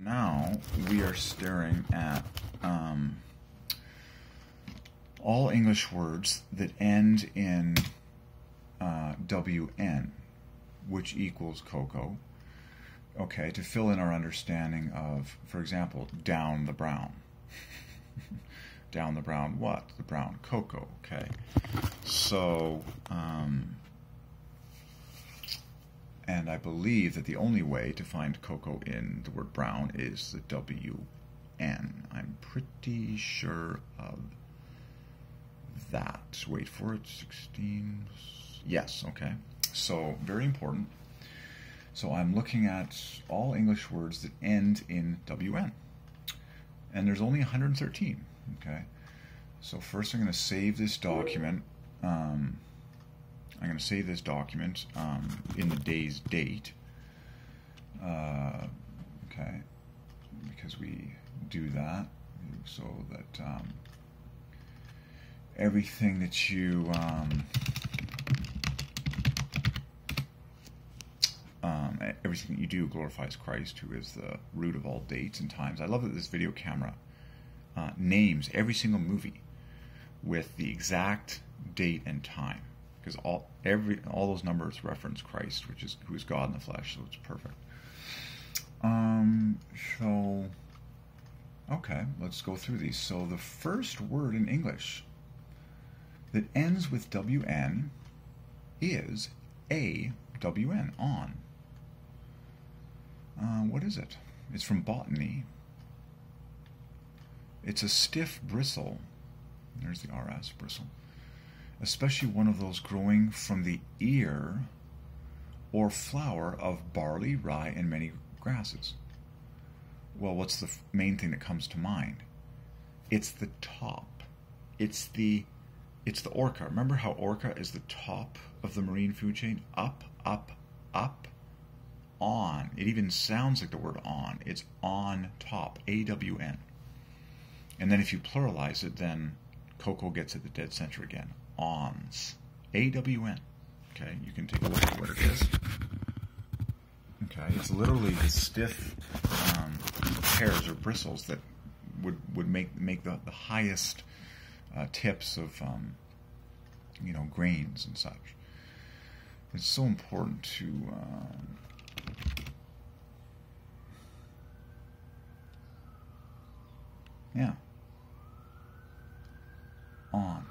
Now we are staring at um, all English words that end in uh, WN, which equals cocoa. Okay, to fill in our understanding of, for example, down the brown. down the brown what? The brown cocoa, okay? So, um, and I believe that the only way to find cocoa in the word brown is the W-N. I'm pretty sure of that. Wait for it, 16. Yes, okay. So, very important. So I'm looking at all English words that end in WN. And there's only 113, okay? So first I'm going to save this document. Um, I'm going to save this document um, in the day's date. Uh, okay, because we do that so that um, everything that you um, um, everything that you do glorifies Christ, who is the root of all dates and times. I love that this video camera uh, names every single movie with the exact date and time because all every all those numbers reference Christ, which is who is God in the flesh, so it's perfect. Um, so okay, let's go through these. So the first word in English that ends with wn is a wn on. Uh, what is it? It's from botany. It's a stiff bristle. There's the RS bristle especially one of those growing from the ear or flower of barley, rye, and many grasses. Well, what's the main thing that comes to mind? It's the top. It's the it's the orca. Remember how orca is the top of the marine food chain? Up, up, up, on. It even sounds like the word on. It's on top. A W N. And then if you pluralize it, then cocoa gets at the dead center again awns. A-W-N. Okay, you can take a look at what it is. Okay, it's literally the stiff um, hairs or bristles that would would make make the, the highest uh, tips of um, you know grains and such. It's so important to um, yeah on.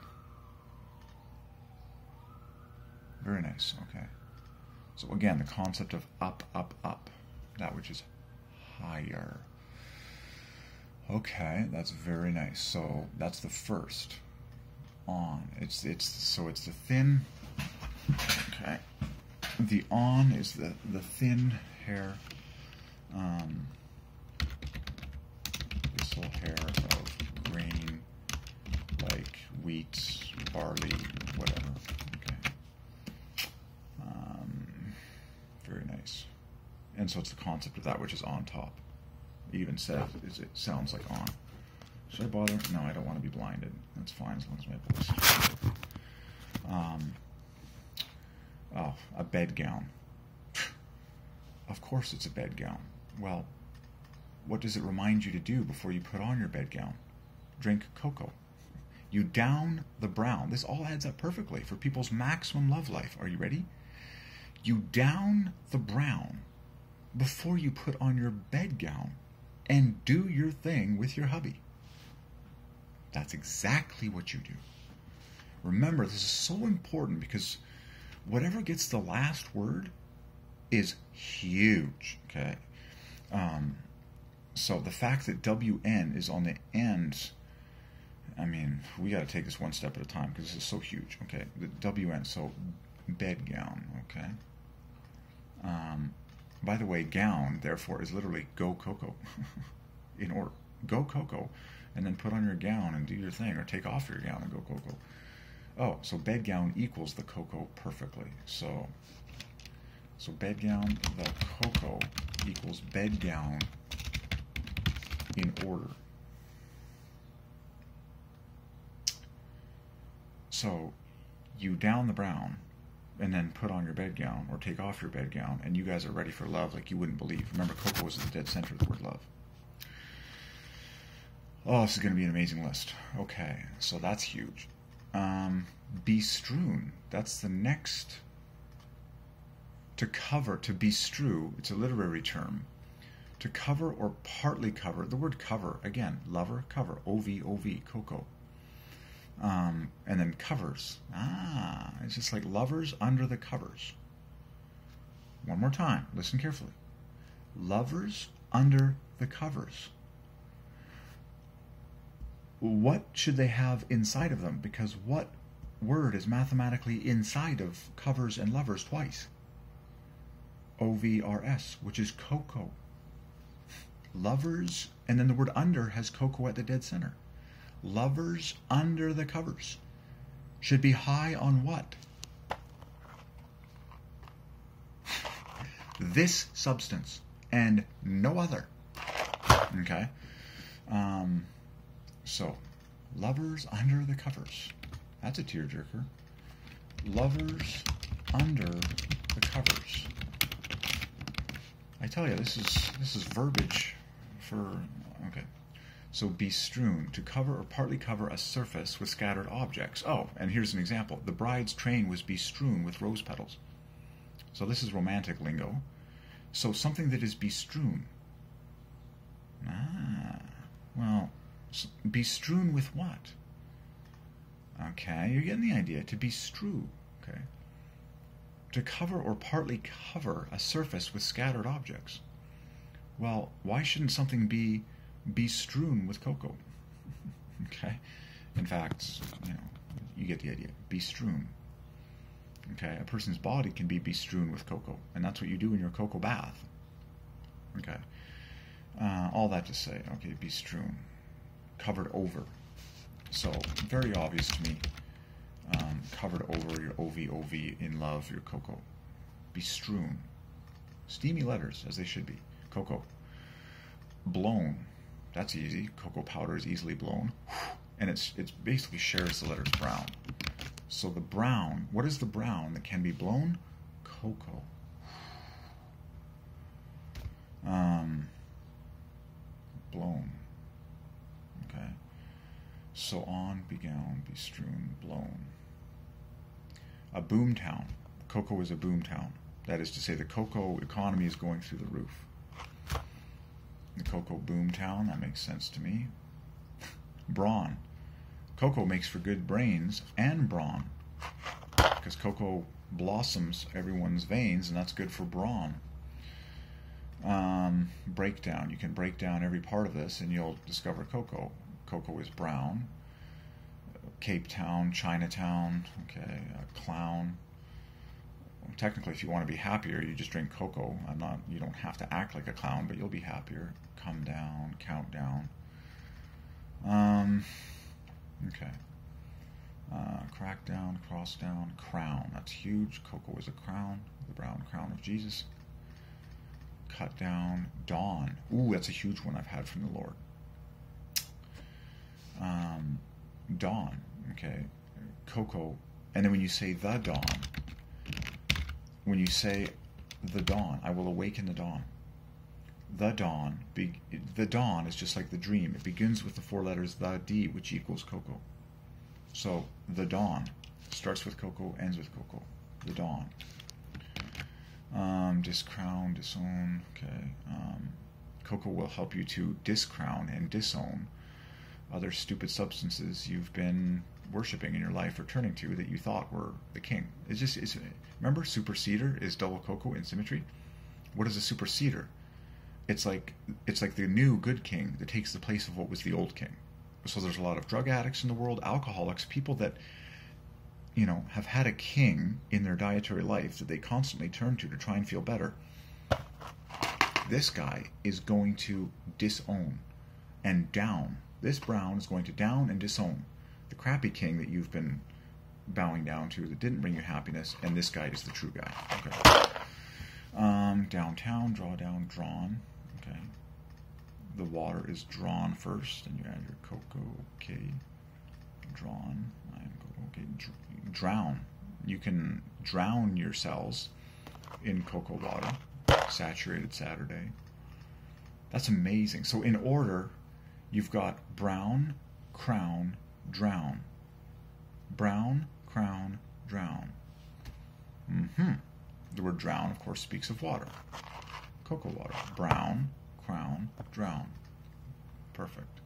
Very nice. Okay. So again, the concept of up, up, up, that which is higher. Okay, that's very nice. So that's the first on. It's it's so it's the thin. Okay, the on is the the thin hair. Um, this whole hair of grain, like wheat, barley, whatever. And so it's the concept of that which is on top. It even says it sounds like on. Should I bother? No, I don't want to be blinded. That's fine as long as my voice. Um, oh, a bedgown. of course it's a bedgown. Well, what does it remind you to do before you put on your bedgown? Drink cocoa. You down the brown. This all adds up perfectly for people's maximum love life. Are you ready? You down the brown before you put on your bedgown and do your thing with your hubby. That's exactly what you do. Remember, this is so important because whatever gets the last word is huge. Okay. Um, so the fact that WN is on the end, I mean, we got to take this one step at a time because this is so huge. Okay. The WN, so bedgown. Okay. Um, by the way, gown, therefore, is literally go cocoa. in order, go cocoa, and then put on your gown and do your thing, or take off your gown and go cocoa. Oh, so bedgown equals the cocoa perfectly. So, so bedgown, the cocoa equals bedgown in order. So, you down the brown, and then put on your bedgown or take off your bedgown, and you guys are ready for love like you wouldn't believe. Remember, Coco was at the dead center of the word love. Oh, this is going to be an amazing list. Okay, so that's huge. Um, bestrewn. That's the next. To cover, to bestrew, it's a literary term. To cover or partly cover. The word cover, again, lover, cover. O V O V, cocoa. Um, and then covers. Ah, it's just like lovers under the covers. One more time, listen carefully. Lovers under the covers. What should they have inside of them? Because what word is mathematically inside of covers and lovers twice? O V R S, which is cocoa. Lovers, and then the word under has cocoa at the dead center. Lovers under the covers should be high on what? This substance and no other. Okay? Um, so, lovers under the covers. That's a tearjerker. Lovers under the covers. I tell you, this is this is verbiage for okay. So bestrewn, to cover or partly cover a surface with scattered objects. Oh, and here's an example. The bride's train was bestrewn with rose petals. So this is romantic lingo. So something that is bestrewn. Ah, well, bestrewn with what? Okay, you're getting the idea. To bestrew, okay. To cover or partly cover a surface with scattered objects. Well, why shouldn't something be bestrewn with cocoa? okay. In fact, you know, you get the idea. Be strewn. Okay, a person's body can be bestrewn with cocoa, and that's what you do in your cocoa bath. Okay, uh, all that to say, okay, be strewn, covered over. So very obvious to me. Um, covered over your OVOV in love, your cocoa. Bestrewn. Steamy letters, as they should be. Cocoa. Blown. That's easy. Cocoa powder is easily blown. And it's it's basically shares the letters brown. So the brown, what is the brown that can be blown? Cocoa. Um, blown. Okay. So on began, be strewn, blown. A boom town. Cocoa is a boom town. That is to say, the cocoa economy is going through the roof. The cocoa boom town, that makes sense to me. Brawn. Cocoa makes for good brains and brawn because cocoa blossoms everyone's veins, and that's good for brawn. Um, breakdown. You can break down every part of this, and you'll discover cocoa. Cocoa is brown. Cape Town, Chinatown, okay, clown. Technically, if you want to be happier, you just drink cocoa. I'm not. You don't have to act like a clown, but you'll be happier. Come down, count down. Um, Okay. Uh, crack down, cross down, crown. That's huge. Cocoa is a crown, the brown crown of Jesus. Cut down, dawn. Ooh, that's a huge one I've had from the Lord. Um, dawn. Okay. Cocoa. And then when you say the dawn, when you say the dawn, I will awaken the dawn. The dawn. Be, the dawn is just like the dream. It begins with the four letters the D, which equals cocoa. So the dawn starts with cocoa, ends with cocoa. The dawn. Um, discrown, disown. Okay. Um, cocoa will help you to discrown and disown other stupid substances you've been worshiping in your life or turning to that you thought were the king. It's just it's remember superseder is double cocoa in symmetry. What is a superseder? It's like it's like the new good king that takes the place of what was the old king. So there's a lot of drug addicts in the world, alcoholics, people that you know have had a king in their dietary life that they constantly turn to to try and feel better. This guy is going to disown and down. This brown is going to down and disown the crappy king that you've been bowing down to that didn't bring you happiness, and this guy is the true guy. Okay. Um, downtown, draw down, drawn. Okay. The water is drawn first, and you add your cocoa. Okay. Drawn. I'm Okay. Drown. You can drown your cells in cocoa water. Saturated Saturday. That's amazing. So in order, you've got brown, crown, drown. Brown, crown, drown. Mm-hmm. The word drown, of course, speaks of water. Cocoa water. Brown, crown, drown. Perfect.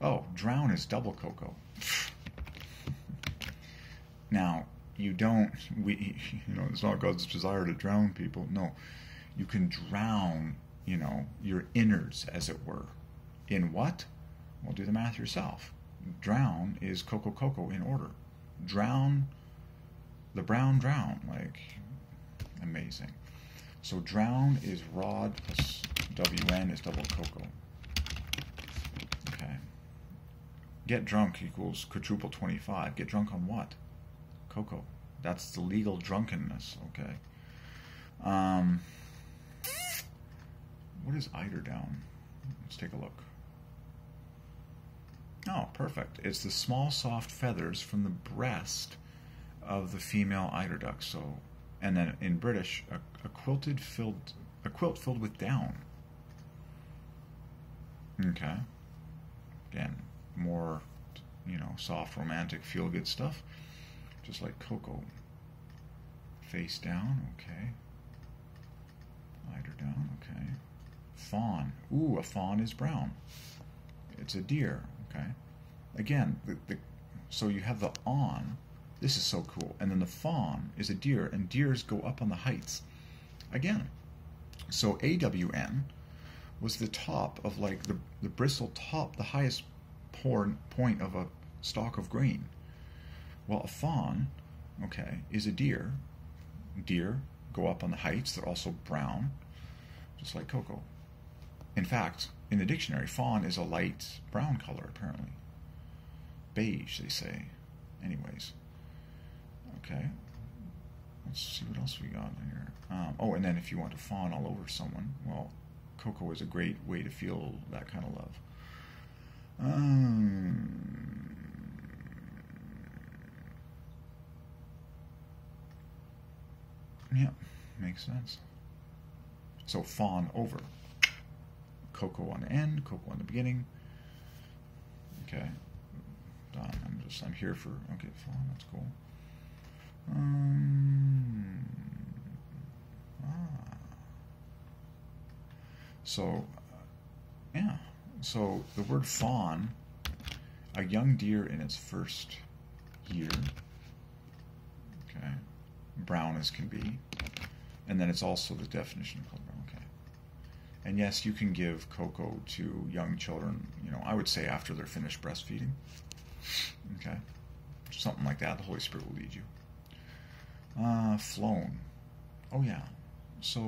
Oh, drown is double cocoa. now, you don't, we, you know, it's not God's desire to drown people. No, you can drown, you know, your innards, as it were. In what? Well, do the math yourself. Drown is cocoa cocoa in order. Drown, the brown drown, like, amazing. So drown is rod plus WN is double cocoa. Okay. Get drunk equals quadruple 25. Get drunk on what? Cocoa. That's the legal drunkenness, okay? Um, what is eiderdown? Let's take a look. Oh, perfect. It's the small, soft feathers from the breast of the female eider duck. So, and then in British, a, a quilted filled, a quilt filled with down. Okay. Again, more, you know, soft, romantic, feel-good stuff, just like Coco. Face down, okay. Eider down, okay. Fawn. Ooh, a fawn is brown. It's a deer, okay. Again, the, the, so you have the on. This is so cool. And then the fawn is a deer, and deers go up on the heights. Again, so AWN was the top of like the, the bristle top, the highest porn, point of a stalk of grain. Well, a fawn, okay, is a deer. Deer go up on the heights. They're also brown, just like cocoa. In fact, in the dictionary, fawn is a light brown color, apparently. Beige, they say. Anyways. Okay. Let's see what else we got here. Um, oh, and then if you want to fawn all over someone, well, cocoa is a great way to feel that kind of love. Um, yeah, makes sense. So fawn over. Cocoa on the end, cocoa on the beginning. Okay, done. I'm just I'm here for okay fawn. That's cool. Um, ah. So, yeah. So the word fawn, a young deer in its first year, okay, brown as can be, and then it's also the definition of color. And yes, you can give cocoa to young children, you know, I would say after they're finished breastfeeding, okay, something like that, the Holy Spirit will lead you. Uh, flown. Oh yeah. So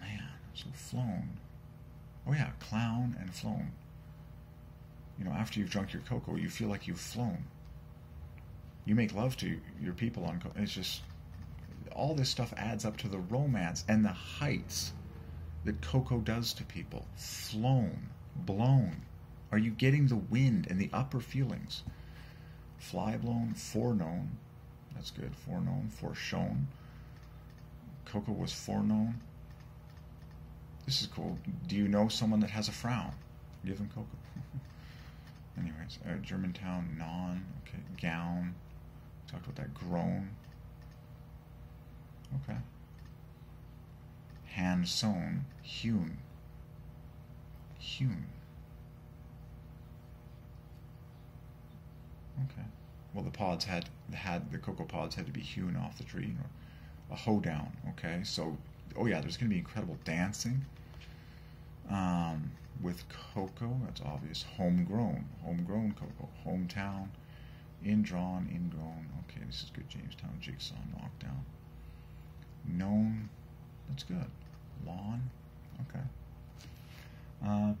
man, so flown. Oh yeah, clown and flown. You know, after you've drunk your cocoa, you feel like you've flown. You make love to your people on. It's just all this stuff adds up to the romance and the heights that Coco does to people. Flown, blown. Are you getting the wind and the upper feelings? Fly blown, foreknown. That's good. Foreknown, foreshown. Coco was foreknown. This is cool. Do you know someone that has a frown? Give them Coco. Anyways, uh, Germantown, non, okay, gown. Talked about that grown. Okay. Hand sewn, hewn. Hewn. Okay. Well, the pods had had the cocoa pods had to be hewn off the tree, or a hoedown. Okay, so oh yeah, there's going to be incredible dancing um, with cocoa. That's obvious. Homegrown, homegrown cocoa. Hometown, indrawn, ingrown. Okay, this is good. Jamestown jigsaw knockdown. Known. That's good. Lawn. Okay. Uh,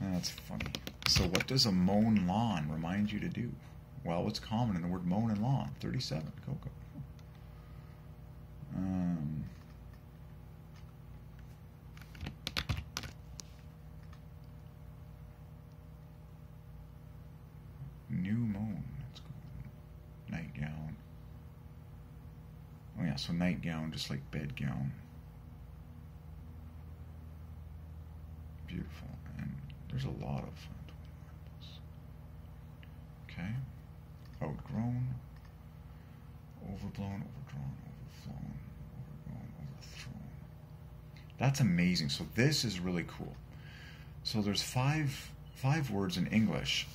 That's funny. So, what does a mown lawn remind you to do? Well, what's common in the word mown and lawn? 37, Coco. Um, so nightgown, just like bedgown. Beautiful. And there's a lot of. Okay. Outgrown, overblown, overdrawn, overflown, overgrown, overthrown. That's amazing. So this is really cool. So there's five five words in English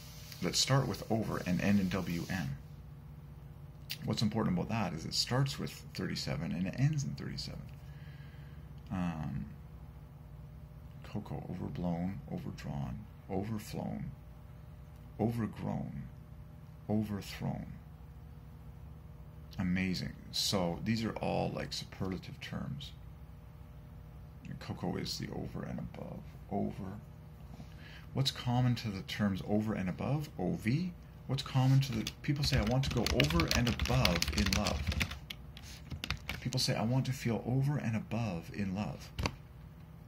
that start with over and end in WN. What's important about that is it starts with 37 and it ends in 37. Um, cocoa, overblown, overdrawn, overflown, overgrown, overthrown. Amazing. So these are all like superlative terms. Cocoa is the over and above. Over. What's common to the terms over and above? OV. What's common to the people say I want to go over and above in love. People say I want to feel over and above in love.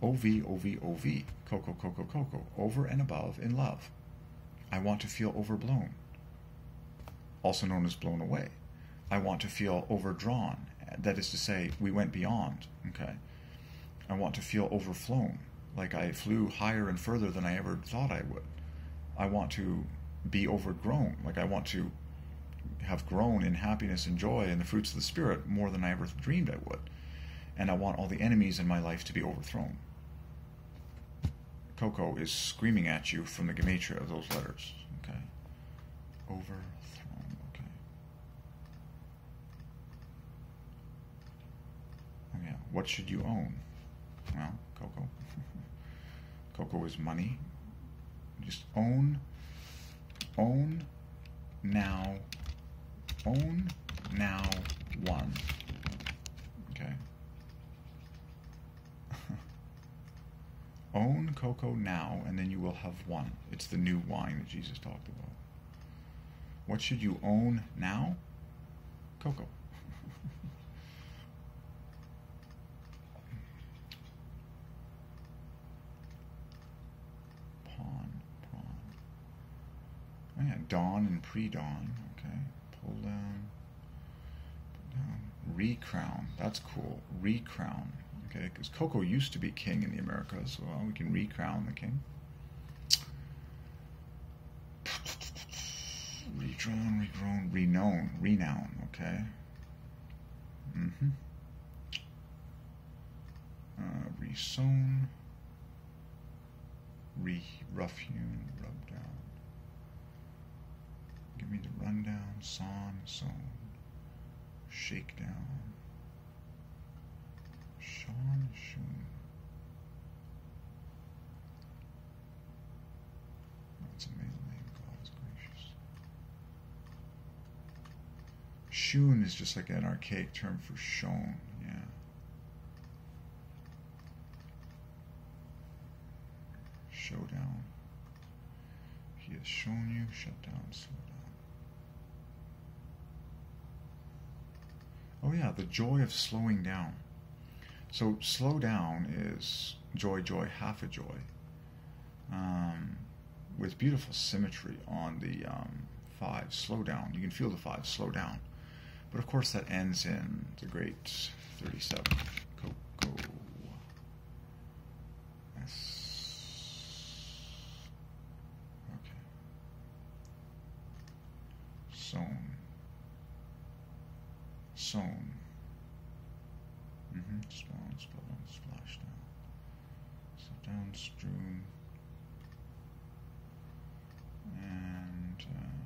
OV, OV, OV. Coco, cocoa, cocoa. Over and above in love. I want to feel overblown. Also known as blown away. I want to feel overdrawn. That is to say, we went beyond. Okay. I want to feel overflown, like I flew higher and further than I ever thought I would. I want to be overgrown, like I want to have grown in happiness and joy and the fruits of the Spirit more than I ever dreamed I would. And I want all the enemies in my life to be overthrown. Coco is screaming at you from the gematria of those letters. Okay. Overthrown. Okay. Oh yeah. What should you own? Well, Coco. Coco is money. Just own, own now, own now one. Okay. own Coco now, and then you will have one. It's the new wine that Jesus talked about. What should you own now? Coco. Oh, yeah, dawn and pre-dawn. Okay, pull down, pull down. Recrown. That's cool. Recrown. Okay, because Coco used to be king in the Americas, so well, we can recrown the king. Redrawn, regrown, reknown, renown. Okay. Mm-hmm. Uh, resown, re rough hewn, rubbed down. Me the rundown, sawn, sewn, shakedown, Sean Shoon. That's a male name, God is gracious. Shoon is just like an archaic term for shown, yeah. Showdown. He has shown you, shut down, slow down. Oh, yeah, the joy of slowing down. So, slow down is joy, joy, half a joy, um, with beautiful symmetry on the um, five. Slow down. You can feel the five. Slow down. But of course, that ends in the great 37. Coco. S. Okay. Sown sown. Mm-hmm. Spawn, spawn, splash down. So down, strewn. And, um,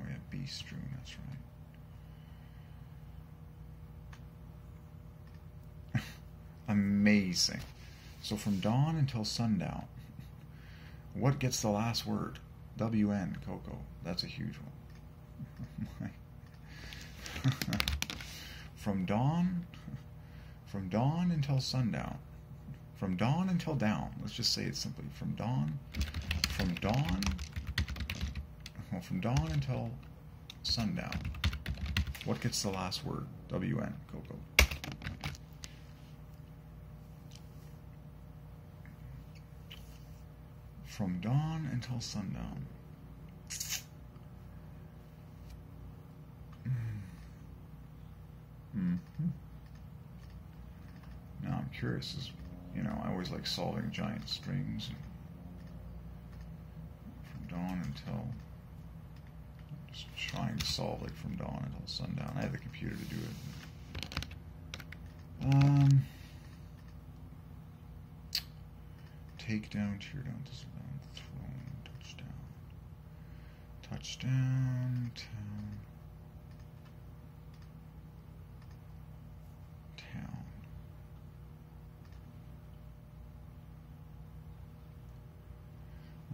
oh yeah, be strewn, that's right. Amazing. So from dawn until sundown, what gets the last word? WN, Coco. That's a huge one. from dawn, from dawn until sundown, from dawn until down. Let's just say it simply. From dawn, from dawn, well, from dawn until sundown. What gets the last word? WN, Coco. From dawn until sundown. Mm-hmm. Now I'm curious, is you know, I always like solving giant strings from dawn until just trying to solve like from dawn until sundown. I have the computer to do it. Um, takedown, tear down, disavow, thrown, touchdown, touchdown, town.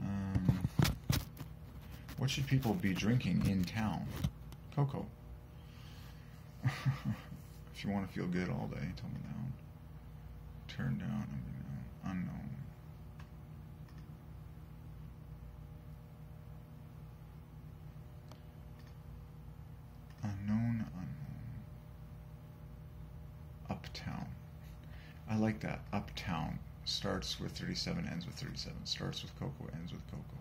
Um, should people be drinking in town? Cocoa. if you want to feel good all day, me down. Turn down, unknown. Unknown, unknown. Uptown. I like that. Uptown starts with 37, ends with 37. Starts with cocoa, ends with cocoa.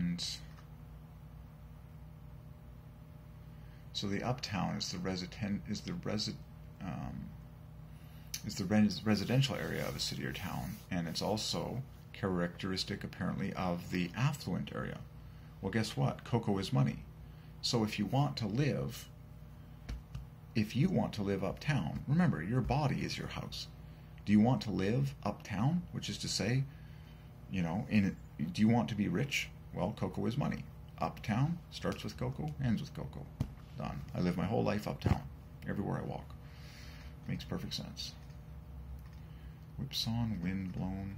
And so the uptown is the resident is the resi, um, is the res- residential area of a city or town, and it's also characteristic apparently of the affluent area. Well, guess what? Cocoa is money. So if you want to live if you want to live uptown, remember, your body is your house. Do you want to live uptown, which is to say, you know, in do you want to be rich? Well, cocoa is money. Uptown starts with cocoa, ends with cocoa. Done. I live my whole life uptown, everywhere I walk. Makes perfect sense. Whipsaw, wind blown,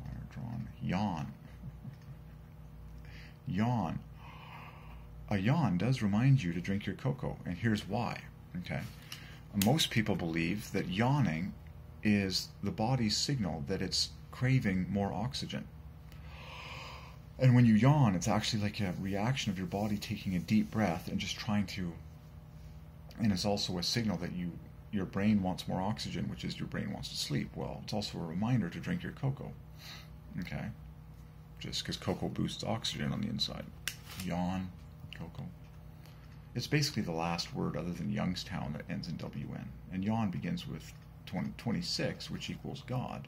wire drawn, yawn. yawn a yawn does remind you to drink your cocoa, and here's why. Okay, most people believe that yawning is the body's signal that it's craving more oxygen. And when you yawn, it's actually like a reaction of your body taking a deep breath and just trying to. And it's also a signal that you your brain wants more oxygen, which is your brain wants to sleep. Well, it's also a reminder to drink your cocoa. Okay, just because cocoa boosts oxygen on the inside. Yawn. Cocoa. It's basically the last word other than Youngstown that ends in WN. And yawn begins with 20, 26, which equals God.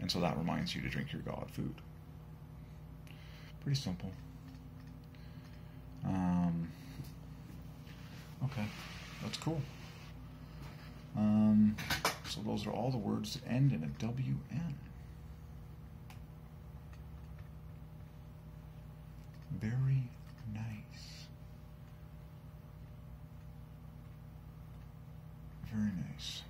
And so that reminds you to drink your God food. Pretty simple. Um, okay, that's cool. Um, so those are all the words that end in a WN. Very nice. Very nice.